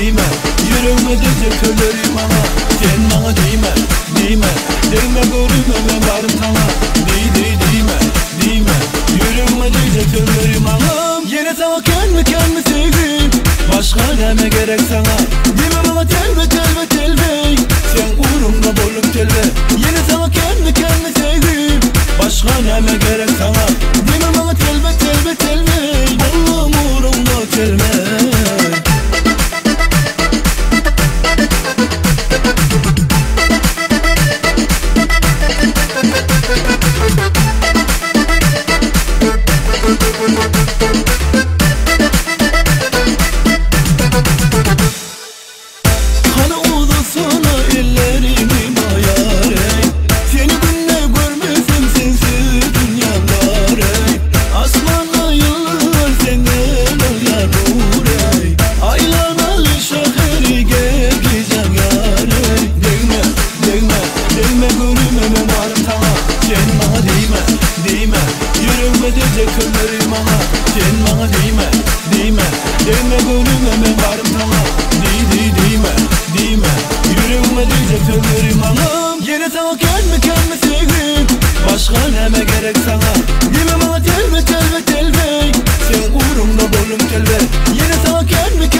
değme Yüreğime diyecek söylerim ana Sen bana değme, değme Değme görüme ben varım sana. Dey dey değme, değme Yüreğime diyecek söylerim anam Yine sana kendimi kendimi sevdim Başka deme gerek sana? Değme bana telve telve telve Sen uğur Kıllarım ama Sen bana değme, değme Değme gönlüm hemen varım sana Dey dey değme, değme Yüreğime diyecek sözlerim anam. Yine sana kendimi kendimi sevdim Başka neme gerek sana? Deme bana telve telve telve Sen uğrumda boynum telve Yine sana kendimi kendimi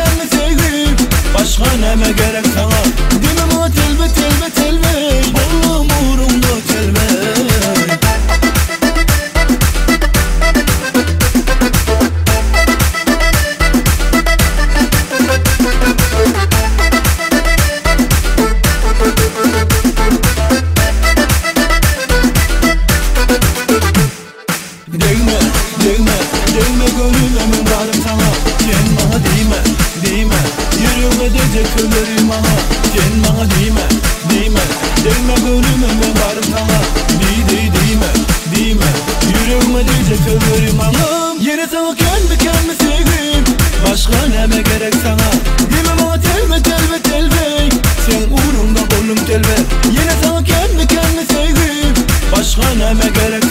Değme, değme, değme gönül emin varım sana. Sen bana değme, değme. Yüreğime diyecek sözlerim ama Sen bana değme, değme. Değme gönül emin varım sana. Dey dey değme, değme. Yüreğime diyecek sözlerim ama Yine sana kendi kendimi sevdim Başka neme gerek sana? Deme bana telve telve telve Sen uğrumda boynum telve Yine sana kendi kendimi sevdim Başka neme gerek